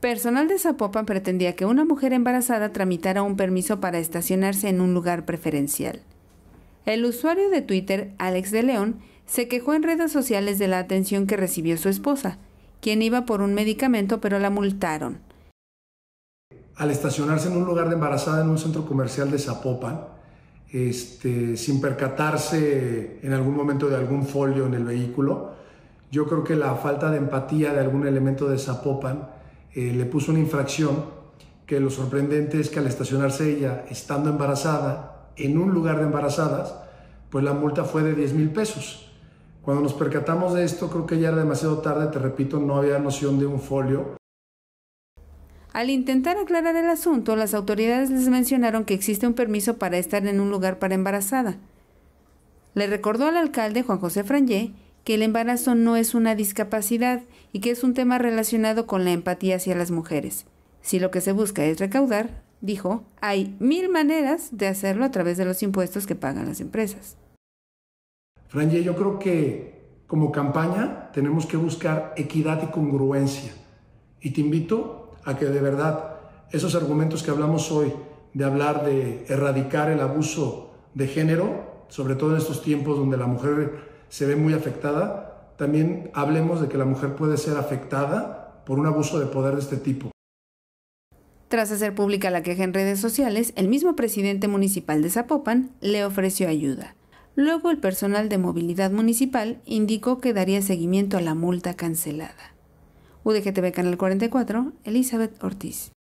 Personal de Zapopan pretendía que una mujer embarazada tramitara un permiso para estacionarse en un lugar preferencial. El usuario de Twitter, Alex de León, se quejó en redes sociales de la atención que recibió su esposa, quien iba por un medicamento pero la multaron. Al estacionarse en un lugar de embarazada en un centro comercial de Zapopan, este, sin percatarse en algún momento de algún folio en el vehículo, yo creo que la falta de empatía de algún elemento de Zapopan eh, le puso una infracción que lo sorprendente es que al estacionarse ella estando embarazada en un lugar de embarazadas, pues la multa fue de 10 mil pesos. Cuando nos percatamos de esto, creo que ya era demasiado tarde, te repito, no había noción de un folio. Al intentar aclarar el asunto, las autoridades les mencionaron que existe un permiso para estar en un lugar para embarazada. Le recordó al alcalde Juan José Frangé que el embarazo no es una discapacidad y que es un tema relacionado con la empatía hacia las mujeres. Si lo que se busca es recaudar, dijo, hay mil maneras de hacerlo a través de los impuestos que pagan las empresas. Franje, yo creo que como campaña tenemos que buscar equidad y congruencia. Y te invito a que de verdad esos argumentos que hablamos hoy, de hablar de erradicar el abuso de género, sobre todo en estos tiempos donde la mujer se ve muy afectada, también hablemos de que la mujer puede ser afectada por un abuso de poder de este tipo. Tras hacer pública la queja en redes sociales, el mismo presidente municipal de Zapopan le ofreció ayuda. Luego el personal de movilidad municipal indicó que daría seguimiento a la multa cancelada. UDGTV Canal 44, Elizabeth Ortiz.